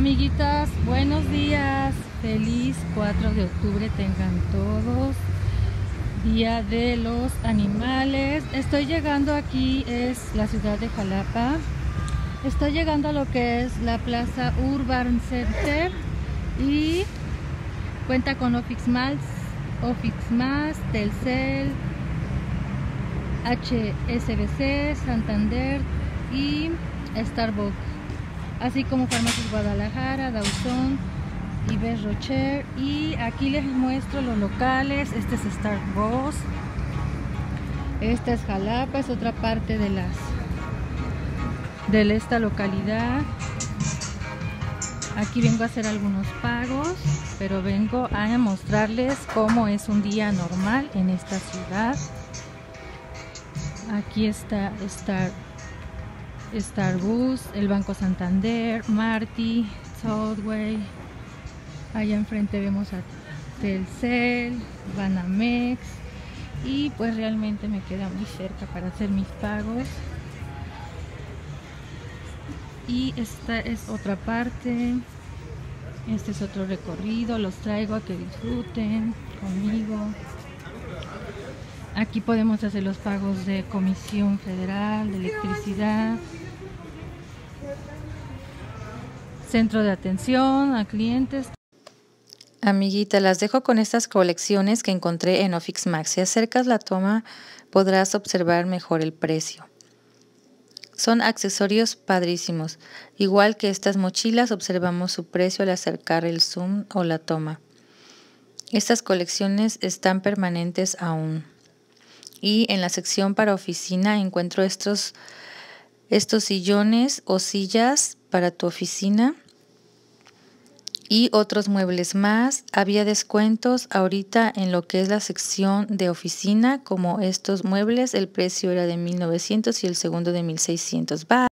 Amiguitas, buenos días. Feliz 4 de octubre tengan todos. Día de los animales. Estoy llegando aquí, es la ciudad de Jalapa. Estoy llegando a lo que es la Plaza Urban Center y cuenta con Ofix Más, Telcel, HSBC, Santander y Starbucks, así como Farmacias Guadalajara, Dawson y Rocher. Y aquí les muestro los locales. Este es Starbucks. Esta es Jalapa, es otra parte de las de esta localidad. Aquí vengo a hacer algunos pagos, pero vengo a mostrarles cómo es un día normal en esta ciudad. Aquí está Star, Starbus, el Banco Santander, Marty, Southway. Allá enfrente vemos a Telcel, Banamex. Y pues realmente me queda muy cerca para hacer mis pagos. Y esta es otra parte. Este es otro recorrido. Los traigo a que disfruten conmigo. Aquí podemos hacer los pagos de comisión federal, de electricidad, centro de atención a clientes. Amiguita, las dejo con estas colecciones que encontré en Ofix Max. Si acercas la toma, podrás observar mejor el precio. Son accesorios padrísimos. Igual que estas mochilas, observamos su precio al acercar el zoom o la toma. Estas colecciones están permanentes aún y en la sección para oficina encuentro estos, estos sillones o sillas para tu oficina y otros muebles más. Había descuentos ahorita en lo que es la sección de oficina, como estos muebles, el precio era de 1900 y el segundo de 1600. Bye.